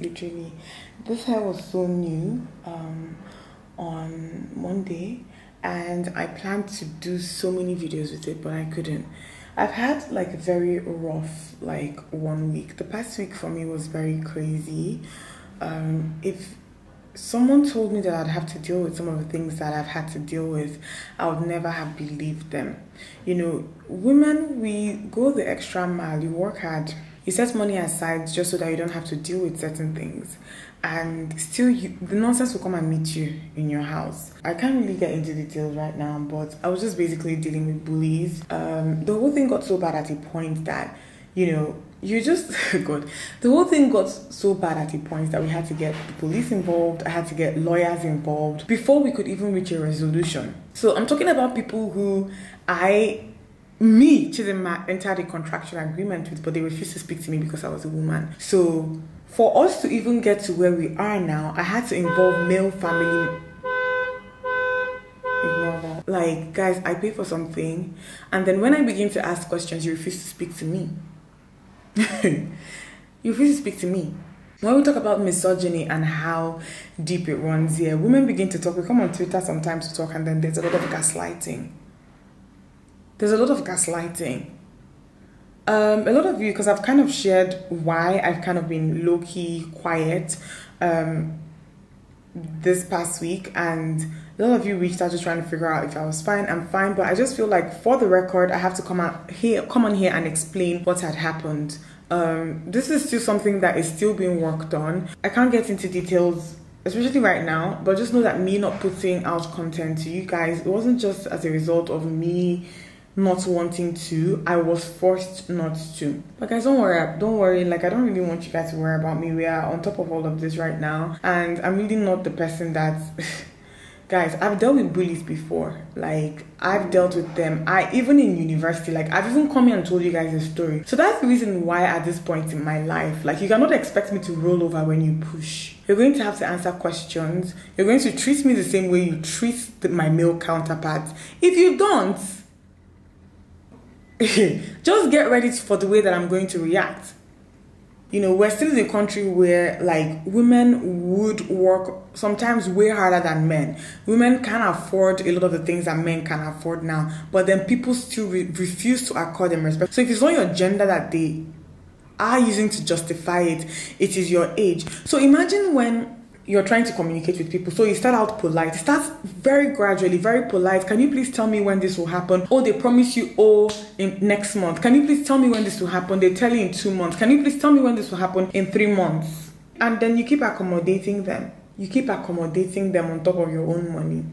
literally. This hair was so new um, on Monday, and I planned to do so many videos with it, but I couldn't. I've had like a very rough like one week. The past week for me was very crazy. Um, if someone told me that I'd have to deal with some of the things that I've had to deal with, I would never have believed them. You know, women, we go the extra mile, you work hard, you set money aside just so that you don't have to deal with certain things. And still, you, the nonsense will come and meet you in your house. I can't really get into details right now, but I was just basically dealing with bullies. Um, the whole thing got so bad at a point that, you know, you just good the whole thing got so bad at a point that we had to get the police involved i had to get lawyers involved before we could even reach a resolution so i'm talking about people who i me Chidinma entered a contractual agreement with but they refused to speak to me because i was a woman so for us to even get to where we are now i had to involve male family Ignore that. Like, guys, I pay for something, and then when I begin to ask questions, you refuse to speak to me. you refuse to speak to me. When we talk about misogyny and how deep it runs here, women begin to talk. We come on Twitter sometimes to talk, and then there's a lot of gaslighting. There's a lot of gaslighting. Um, a lot of you, because I've kind of shared why I've kind of been low key quiet um, this past week, and a lot of you reached out just trying to figure out if I was fine. I'm fine, but I just feel like for the record, I have to come out here, come on here, and explain what had happened. Um, this is still something that is still being worked on. I can't get into details especially right now but just know that me not putting out content to you guys it wasn't just as a result of me not wanting to i was forced not to. But guys don't worry don't worry. Like i don't really want you guys to worry about me. We are on top of all of this right now. And i'm really not the person that guys i've dealt with bullies before. Like i've dealt with them. I even in university like i've even come here and told you guys a story. So that's the reason why at this point in my life like you cannot expect me to roll over when you push. You're going to have to answer questions. You're going to treat me the same way you treat the, my male counterparts if you don't just get ready for the way that i'm going to react you know, we're still in a country where like women would work sometimes way harder than men. Women can afford a lot of the things that men can afford now, but then people still re- refuse to accord them respect. So if it's not your gender that they are using to justify it, it is your age. So imagine when you're trying to communicate with people. So you start out polite. It starts very gradually, very polite. Can you please tell me when this will happen? Oh, they promise you oh in next month. Can you please tell me when this will happen? They tell you in two months. Can you please tell me when this will happen in three months? And then you keep accommodating them. You keep accommodating them on top of your own money.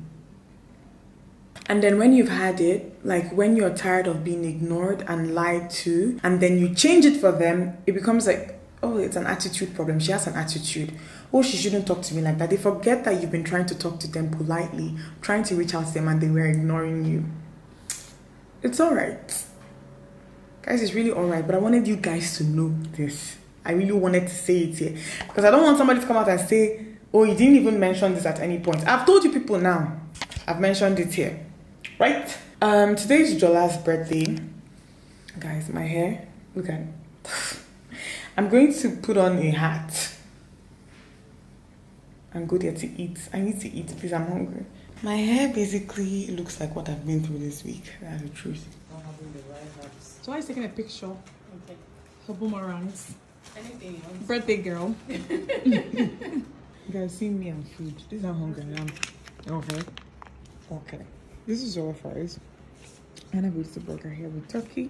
And then when you've had it, like when you're tired of being ignored and lied to, and then you change it for them, it becomes like, oh, it's an attitude problem. She has an attitude. Oh, she shouldn't talk to me like that. They forget that you've been trying to talk to them politely, trying to reach out to them, and they were ignoring you. It's all right. Guys, it's really all right, but I wanted you guys to know this. I really wanted to say it here because I don't want somebody to come out and say, oh, you didn't even mention this at any point. I've told you people now. I've mentioned it here. Right? Um, today is Jola's birthday. Guys, my hair, look at it. I'm going to put on a hat and go there to eat. I need to eat, please. I'm hungry. My hair basically looks like what I've been through this week. That's the truth. So I was taking a picture. Okay. Her boomerangs. Anything else? Birthday girl. You guys see me and food. This is how hungry I am. Okay. Okay. This is all fries. And I go to burger here with turkey.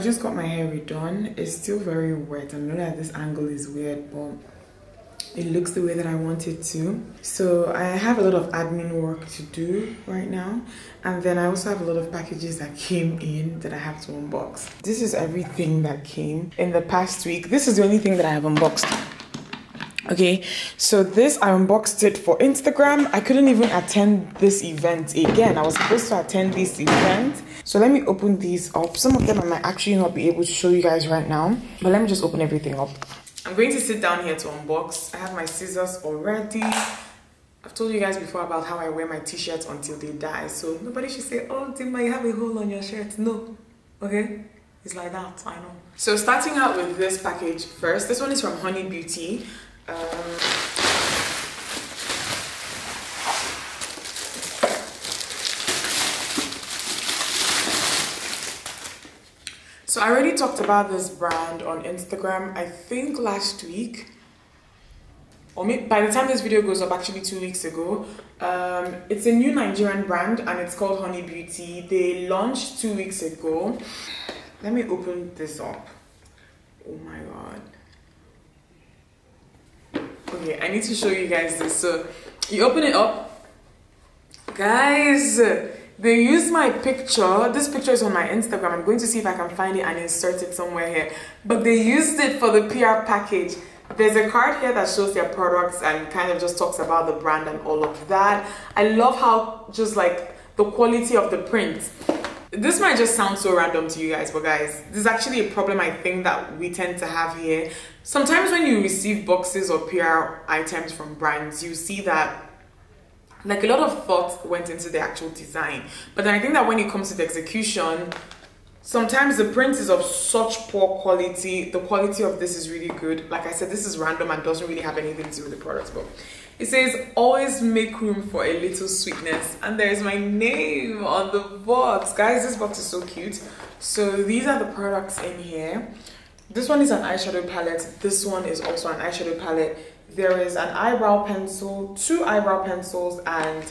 I just got my hair redone. It's still very wet. I know that this angle is weird, but it looks the way that I want it to. So I have a lot of admin work to do right now. And then I also have a lot of packages that came in that I have to unbox. This is everything that came in the past week. This is the only thing that I have unboxed. Okay, so this I unboxed it for Instagram. I couldn't even attend this event again. I was supposed to attend this event. So let me open these up. Some of them I might actually not be able to show you guys right now, but let me just open everything up. I'm going to sit down here to unbox. I have my scissors already. I've told you guys before about how I wear my t-shirts until they die. So nobody should say, oh, Dimma, you have a hole on your shirt. No, okay? It's like that, I know. So starting out with this package first, this one is from Honey Beauty. Um, so I already talked about this brand on Instagram, I think last week. Or maybe, by the time this video goes up, actually two weeks ago. Um, it's a new Nigerian brand and it's called Honey Beauty. They launched two weeks ago. Let me open this up. Oh my god okay i need to show you guys this so you open it up guys they use my picture. This picture is on my instagram. I'm going to see if i can find it and insert it somewhere here. But they used it for the pr package. There's a card here that shows their products and kind of just talks about the brand and all of that. I love how just like the quality of the print. This might just sound so random to you guys, but guys, this is actually a problem I think that we tend to have here. Sometimes when you receive boxes or PR items from brands, you see that like a lot of thought went into the actual design. But then I think that when it comes to the execution, sometimes the print is of such poor quality. The quality of this is really good. Like I said, this is random and doesn't really have anything to do with the product, but it says, always make room for a little sweetness. And there's my name on the box. Guys, this box is so cute. So these are the products in here. This one is an eyeshadow palette. This one is also an eyeshadow palette. There is an eyebrow pencil, two eyebrow pencils, and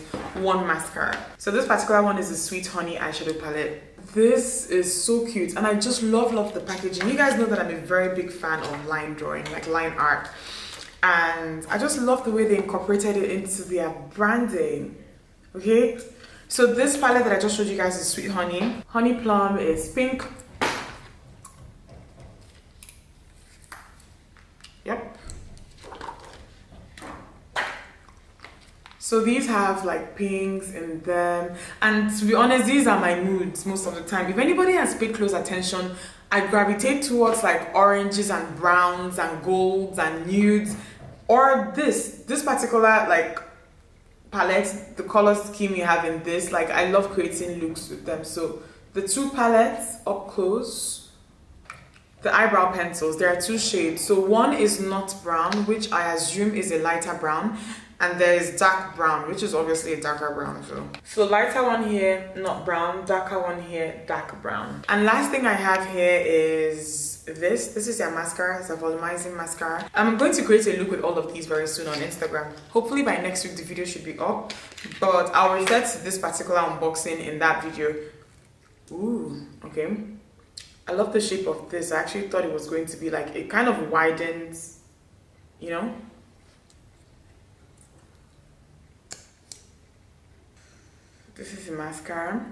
one mascara. So this particular one is a Sweet Honey eyeshadow palette. This is so cute and I just love, love the packaging. You guys know that I'm a very big fan of line drawing, like line art and I just love the way they incorporated it into their branding. Okay, so this palette that I just showed you guys is Sweet Honey. Honey Plum is pink. So these have like pinks in them. And to be honest, these are my moods most of the time. If anybody has paid close attention, I gravitate towards like oranges and browns and golds and nudes or this this particular like palette the color scheme you have in this like i love creating looks with them so the two palettes up close the eyebrow pencils there are two shades so one is nut brown which i assume is a lighter brown and there is dark brown which is obviously a darker brown so so lighter one here nut brown. Darker one here dark brown. And last thing i have here is this. This is a mascara. It's a volumizing mascara. I'm going to create a look with all of these very soon on instagram. Hopefully by next week the video should be up. But i'll refer to this particular unboxing in that video. Ooh, okay. I love the shape of this. I actually thought it was going to be like it kind of widens you know this is a mascara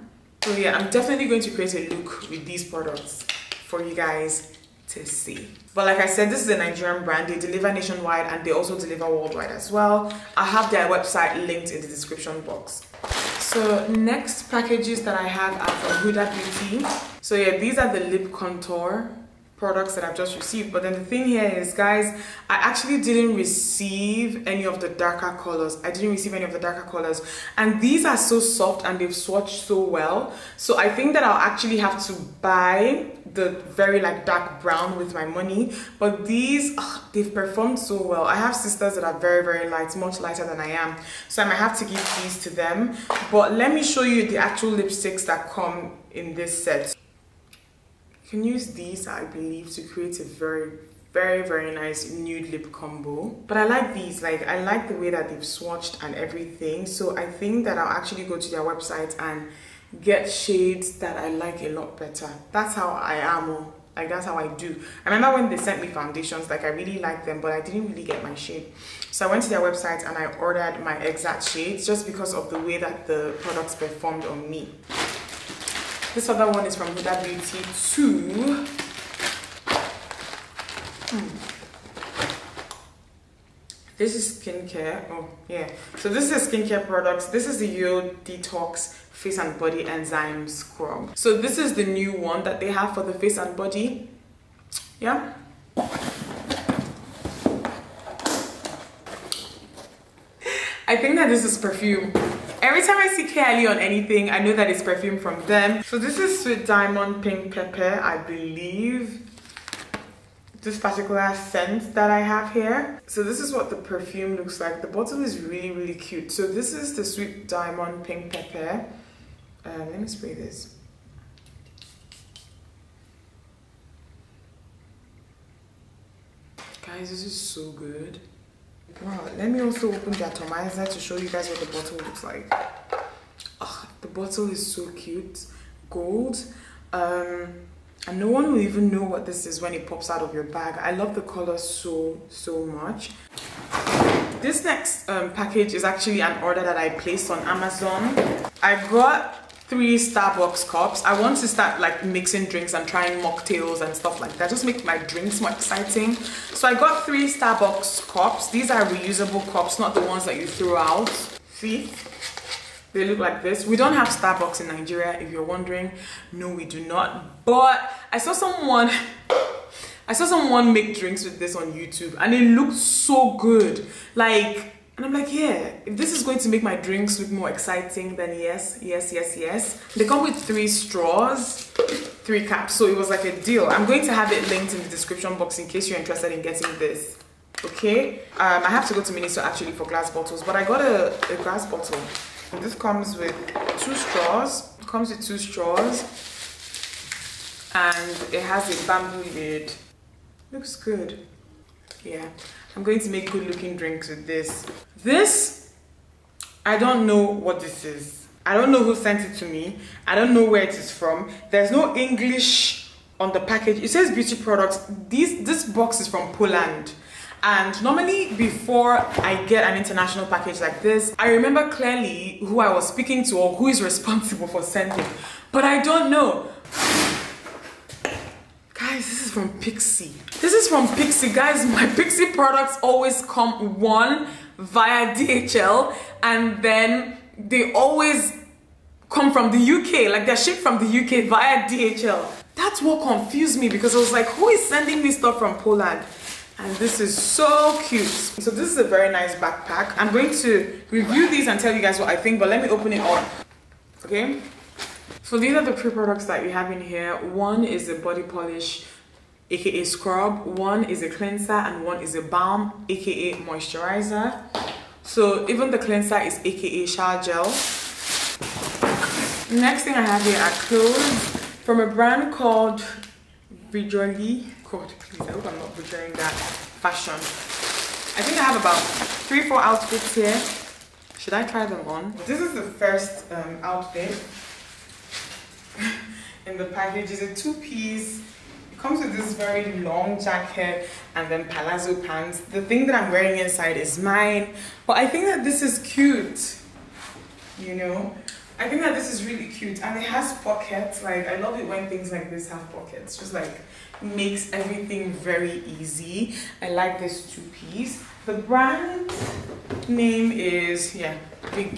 so yeah i'm definitely going to create a look with these products for you guys to see. But like I said, this is a Nigerian brand. They deliver nationwide and they also deliver worldwide as well. I have their website linked in the description box. So next packages that I have are from Huda Beauty. So yeah, these are the lip contour products that I've just received. But then the thing here is, guys, I actually didn't receive any of the darker colors. I didn't receive any of the darker colors. And these are so soft and they've swatched so well. So I think that I'll actually have to buy the very like dark brown with my money. But these, ugh, they've performed so well. I have sisters that are very, very light, much lighter than I am. So I might have to give these to them. But let me show you the actual lipsticks that come in this set. Can use these, I believe, to create a very, very, very nice nude lip combo. But I like these, like, I like the way that they've swatched and everything. So I think that I'll actually go to their website and get shades that I like a lot better. That's how I am. Oh. Like that's how I do. I remember when they sent me foundations, like I really liked them, but I didn't really get my shade. So I went to their website and I ordered my exact shades just because of the way that the products performed on me. This other one is from Huda Beauty 2. Hmm. This is skincare. Oh, yeah. So this is skincare products. This is the Yo Detox Face and Body Enzyme Scrub. So this is the new one that they have for the face and body. Yeah. I think that this is perfume. Every time I see Kayali on anything, I know that it's perfume from them. So this is Sweet Diamond Pink Pepper, I believe. This particular scent that I have here. So this is what the perfume looks like. The bottle is really, really cute. So this is the Sweet Diamond Pink Pepper. Uh, let me spray this. Guys, this is so good. Wow, let me also open the atomizer to show you guys what the bottle looks like. The bottle is so cute. Gold. Um, and no one will even know what this is when it pops out of your bag. I love the color so, so much. This next um, package is actually an order that I placed on Amazon. I got three Starbucks cups. I want to start like mixing drinks and trying mocktails and stuff like that. Just make my drinks more exciting. So I got three Starbucks cups. These are reusable cups, not the ones that you throw out. See? They look like this. We don't have Starbucks in Nigeria, if you're wondering. No, we do not. But I saw someone... I saw someone make drinks with this on YouTube and it looked so good. Like, and I'm like, yeah, if this is going to make my drinks look more exciting, then yes, yes, yes, yes. They come with three straws, three caps, so it was like a deal. I'm going to have it linked in the description box in case you're interested in getting this. Okay, um, I have to go to Miniso actually for glass bottles, but I got a, a glass bottle. This comes with two straws. It comes with two straws, and it has a bamboo lid. Looks good. Yeah, I'm going to make good looking drinks with this. This, I don't know what this is. I don't know who sent it to me. I don't know where it is from. There's no English on the package. It says beauty products. This, this box is from Poland. And normally before I get an international package like this, I remember clearly who I was speaking to or who is responsible for sending. But I don't know. Guys, this is from Pixi. This is from Pixi. Guys, my Pixi products always come one via DHL and then they always come from the UK. Like they're shipped from the UK via DHL. That's what confused me because I was like, who is sending me stuff from Poland? And this is so cute. So this is a very nice backpack. I'm going to review these and tell you guys what I think, but let me open it up. Okay? So these are the pre-products that you have in here. One is a body polish, aka scrub. One is a cleanser and one is a balm, aka moisturizer. So even the cleanser is aka shower gel. Next thing I have here are clothes from a brand called Virgioli. God, please, I hope I'm not butchering that fashion. I think I have about three, four outfits here. Should I try them on? This is the first um, outfit in the package. is a two-piece. Comes with this very long jacket and then palazzo pants. The thing that I'm wearing inside is mine. But I think that this is cute. You know? I think that this is really cute and it has pockets. Like, I love it when things like this have pockets. Just like makes everything very easy. I like this two piece. The brand name is, yeah, Big.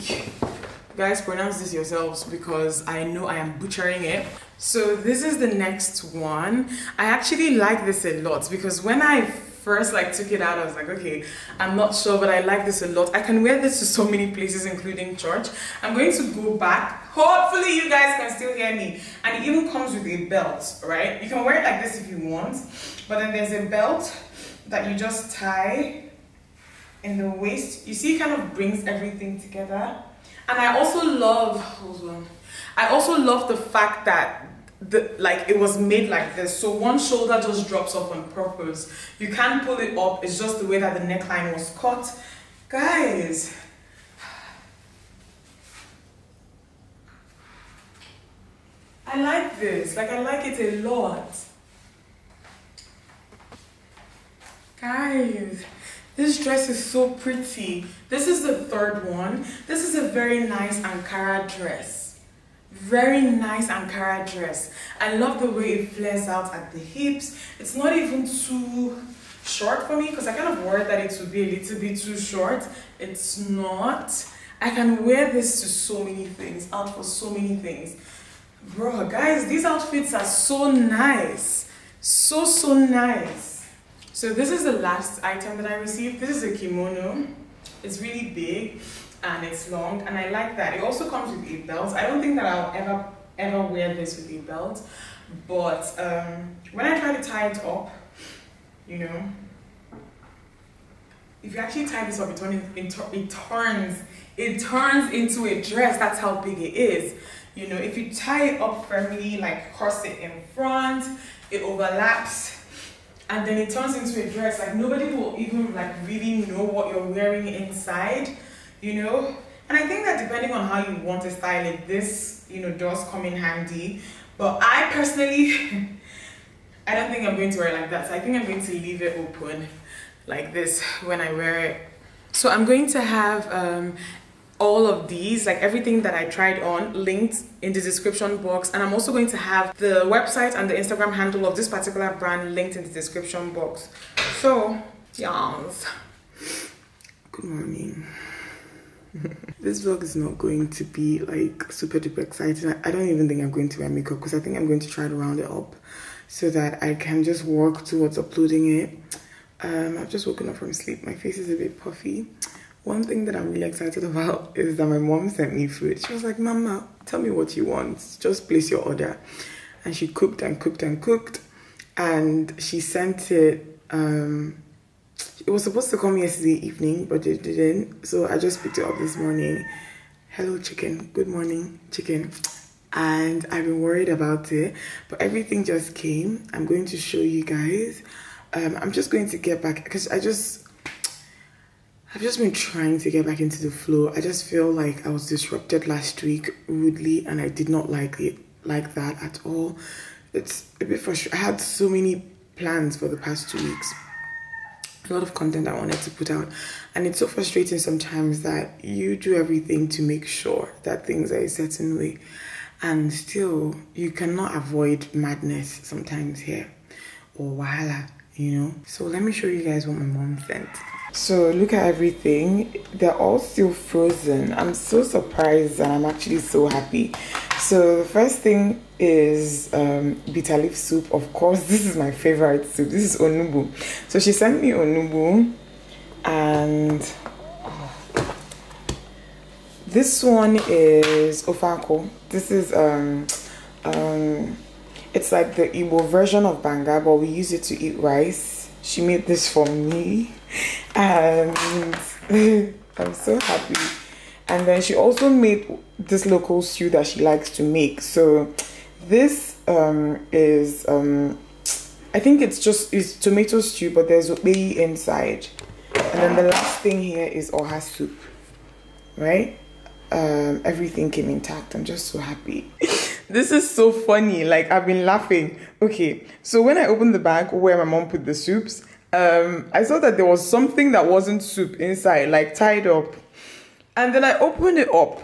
Guys, pronounce this yourselves because I know I am butchering it. So this is the next one. I actually like this a lot because when I first like took it out i was like okay i'm not sure but i like this a lot. I can wear this to so many places including church. I'm going to go back. Hopefully you guys can still hear me. And it even comes with a belt right? You can wear it like this if you want but then there's a belt that you just tie in the waist. You see it kind of brings everything together and I also love hold on. I also love the fact that the, like it was made like this. So one shoulder just drops off on purpose. You can't pull it up. It's just the way that the neckline was cut. Guys. I like this. Like I like it a lot. Guys this dress is so pretty. This is the third one. This is a very nice Ankara dress. Very nice Ankara dress. I love the way it flares out at the hips. It's not even too short for me because I kind of worried that it would be a little bit too short. It's not. I can wear this to so many things, out for so many things. Bro, guys, these outfits are so nice. So, so nice. So this is the last item that I received. This is a kimono. It's really big and it's long and I like that. It also comes with a belt. I don't think that I'll ever, ever wear this with a belt. But um, when I try to tie it up, you know, if you actually tie this up, it, it, it turns it turns into a dress. That's how big it is. You know, if you tie it up firmly, like cross it in front, it overlaps and then it turns into a dress. Like nobody will even like really know what you're wearing inside, you know? And I think that depending on how you want to style it, this, you know, does come in handy. But I personally, I don't think I'm going to wear it like that. So I think I'm going to leave it open like this when I wear it. So I'm going to have um, all of these, like everything that I tried on, linked in the description box. And I'm also going to have the website and the Instagram handle of this particular brand linked in the description box. So, yes. Good morning. this vlog is not going to be like super duper exciting. I don't even think I'm going to wear makeup because I think I'm going to try to round it up so that I can just work towards uploading it. Um, I've just woken up from sleep. My face is a bit puffy. One thing that I'm really excited about is that my mom sent me food. She was like, Mama, tell me what you want. Just place your order. And she cooked and cooked and cooked. And she sent it. Um, it was supposed to come yesterday evening, but it didn't. So I just picked it up this morning. Hello, chicken. Good morning, chicken. And I've been worried about it, but everything just came. I'm going to show you guys. Um, I'm just going to get back because I just I've just been trying to get back into the flow. I just feel like I was disrupted last week rudely and I did not like it like that at all. It's a bit frustrating. I had so many plans for the past two weeks. A lot of content I wanted to put out. And it's so frustrating sometimes that you do everything to make sure that things are a certain way. And still, you cannot avoid madness sometimes here. Or wahala, you know? So let me show you guys what my mom sent. So look at everything. They're all still frozen. I'm so surprised and I'm actually so happy. So the first thing is um, bitter leaf soup. Of course, this is my favorite soup. This is onugbu. So she sent me onugbu and this one is ofako. This is um um it's like the Igbo version of banga, but we use it to eat rice. She made this for me and I'm so happy. And then she also made this local stew that she likes to make. So this um, is, um, I think it's just it's tomato stew, but there's okpei inside. And then the last thing here is oha soup, right? Um, everything came intact. I'm just so happy. this is so funny. Like I've been laughing. Okay, so when I opened the bag where my mom put the soups, um, I saw that there was something that wasn't soup inside, like tied up. And then I opened it up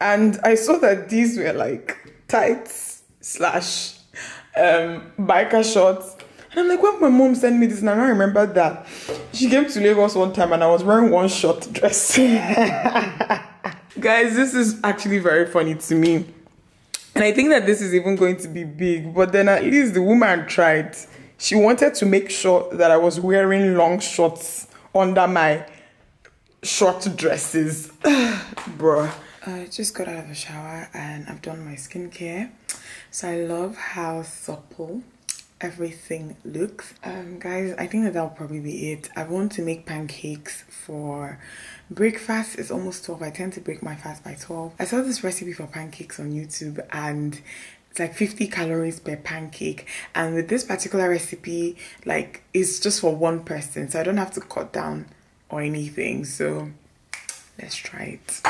and I saw that these were like tights slash um, biker shorts. And I'm like, when my mom sent me this, and I remember that she came to Lagos one time and I was wearing one short dress. Guys, this is actually very funny to me. And I think that this is even going to be big, but then at least the woman tried she wanted to make sure that I was wearing long shorts under my short dresses. Bruh. I just got out of the shower and I've done my skincare. So I love how supple everything looks. Um, guys, I think that that'll probably be it. I want to make pancakes for breakfast. It's almost 12. I tend to break my fast by 12. I saw this recipe for pancakes on YouTube and it's like 50 calories per pancake and with this particular recipe like it's just for one person so i don't have to cut down or anything so let's try it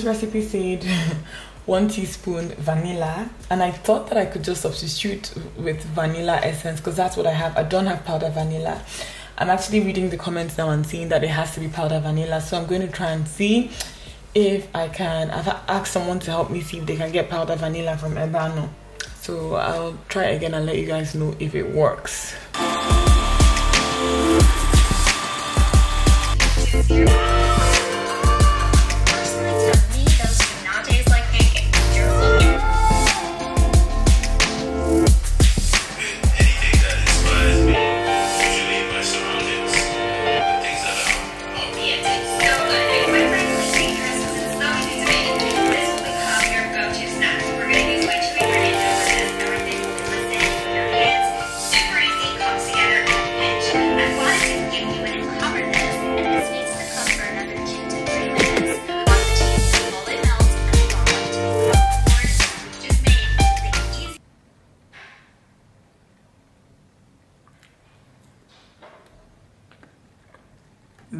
This recipe said one teaspoon vanilla, and I thought that I could just substitute with vanilla essence because that's what I have. I don't have powder vanilla. I'm actually reading the comments now and seeing that it has to be powder vanilla, so I'm going to try and see if I can. I've asked someone to help me see if they can get powder vanilla from Ebeano. So I'll try again and let you guys know if it works.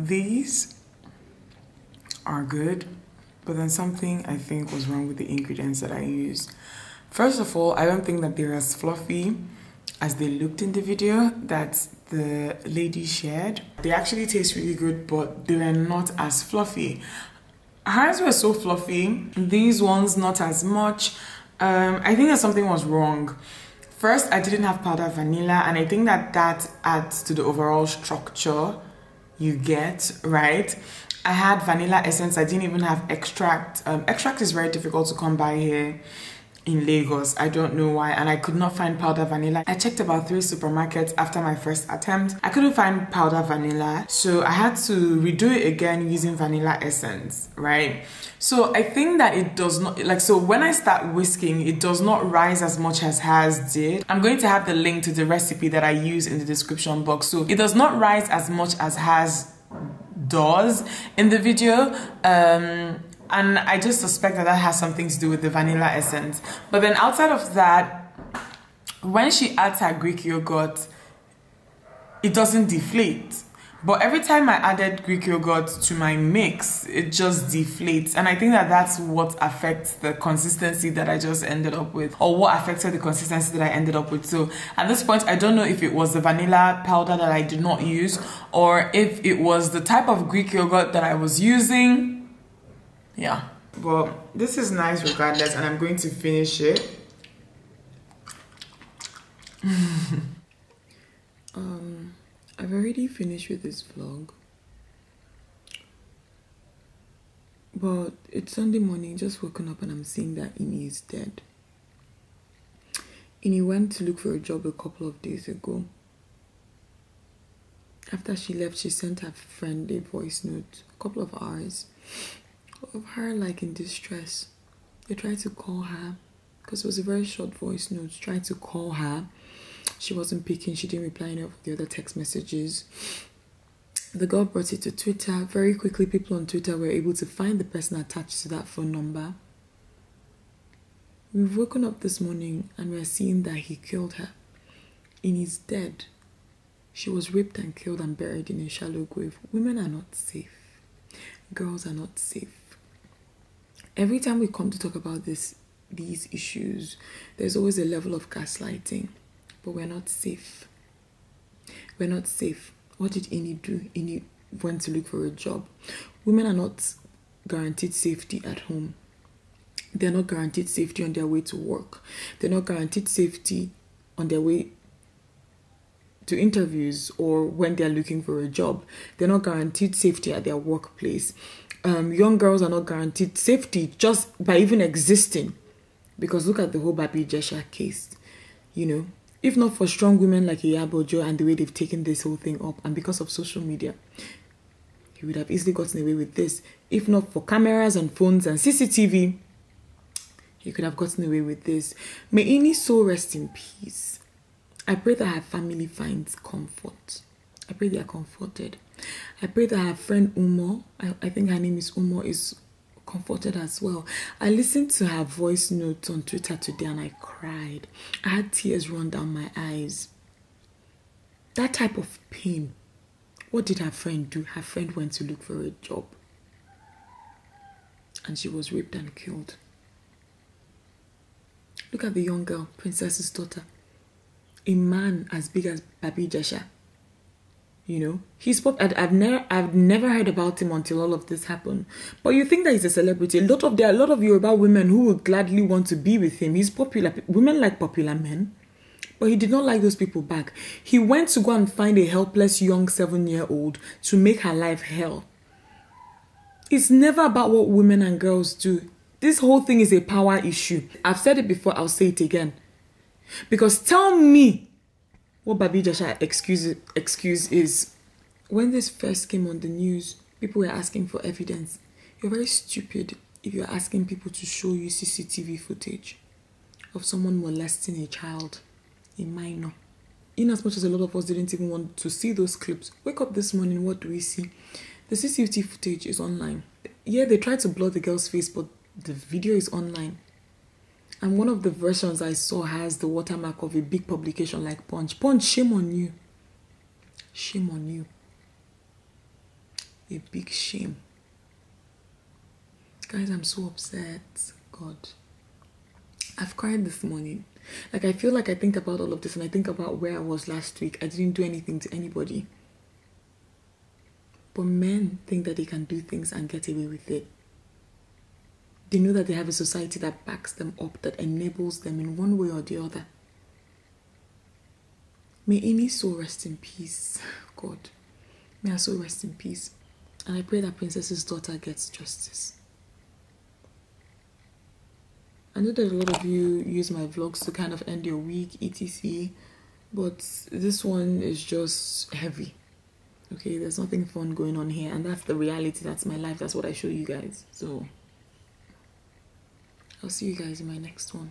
These are good, but then something I think was wrong with the ingredients that I used. First of all, I don't think that they're as fluffy as they looked in the video that the lady shared. They actually taste really good, but they were not as fluffy. Hers were so fluffy, these ones not as much. Um, I think that something was wrong. First, I didn't have powder vanilla, and I think that that adds to the overall structure you get, right? I had vanilla essence. I didn't even have extract. Um, extract is very difficult to come by here in Lagos. I don't know why. And I could not find powder vanilla. I checked about three supermarkets after my first attempt. I couldn't find powder vanilla. So I had to redo it again using vanilla essence, right? So I think that it does not, like, so when I start whisking, it does not rise as much as has did. I'm going to have the link to the recipe that I use in the description box. So it does not rise as much as has does in the video. Um, and I just suspect that that has something to do with the vanilla essence. But then outside of that, when she adds her Greek yogurt, it doesn't deflate. But every time I added Greek yogurt to my mix, it just deflates. And I think that that's what affects the consistency that I just ended up with, or what affected the consistency that I ended up with. So at this point, I don't know if it was the vanilla powder that I did not use, or if it was the type of Greek yogurt that I was using yeah. But this is nice regardless and i'm going to finish it. Um i've already finished with this vlog. But it's sunday morning just woken up and i'm seeing that ini is dead. Ini went to look for a job a couple of days ago. After she left she sent her friend a voice note a couple of hours of her like in distress. They tried to call her because it was a very short voice note. Tried to call her. She wasn't picking. She didn't reply any of the other text messages. The girl brought it to Twitter. Very quickly, people on Twitter were able to find the person attached to that phone number. We've woken up this morning and we're seeing that he killed her. In his dead. She was raped and killed and buried in a shallow grave. Women are not safe. Girls are not safe every time we come to talk about this these issues there's always a level of gaslighting but we're not safe. We're not safe. What did Ini do? Ini went to look for a job. Women are not guaranteed safety at home. They're not guaranteed safety on their way to work. They're not guaranteed safety on their way to interviews or when they're looking for a job. They're not guaranteed safety at their workplace um, young girls are not guaranteed safety just by even existing. Because look at the whole Baba Ijesha case. You know, if not for strong women like Iyabo Ojo and the way they've taken this whole thing up, and because of social media, he would have easily gotten away with this. If not for cameras and phones and CCTV, he could have gotten away with this. May any soul rest in peace. I pray that her family finds comfort. I pray they are comforted. I pray that her friend Umo, I, I think her name is Umo, is comforted as well. I listened to her voice note on Twitter today and I cried. I had tears run down my eyes. That type of pain. What did her friend do? Her friend went to look for a job. and she was raped and killed. Look at the young girl, Princess's daughter. A man as big as Baba Ijesha. You know, he's pop. I've, I've never, I've never heard about him until all of this happened. But you think that he's a celebrity? A lot of there are a lot of Yoruba women who would gladly want to be with him. He's popular. Women like popular men, but he did not like those people back. He went to go and find a helpless young seven-year-old to make her life hell. It's never about what women and girls do. This whole thing is a power issue. I've said it before. I'll say it again. Because tell me what Baba Ijesha excuse excuse is when this first came on the news, people were asking for evidence. You're very stupid if you're asking people to show you CCTV footage of someone molesting a child, a minor. In as much as a lot of us didn't even want to see those clips, wake up this morning, what do we see? The CCTV footage is online. Yeah, they tried to blur the girl's face, but the video is online. And one of the versions I saw has the watermark of a big publication like Punch. Punch, shame on you. Shame on you. A big shame. Guys, I'm so upset. God. I've cried this morning. Like, I feel like I think about all of this and I think about where I was last week. I didn't do anything to anybody. But men think that they can do things and get away with it. They know that they have a society that backs them up, that enables them in one way or the other. May any soul rest in peace, God. May our soul rest in peace. And I pray that Princess's daughter gets justice. I know that a lot of you use my vlogs to kind of end your week, etc. But this one is just heavy. Okay, there's nothing fun going on here, and that's the reality. That's my life. That's what I show you guys. So. I'll see you guys in my next one.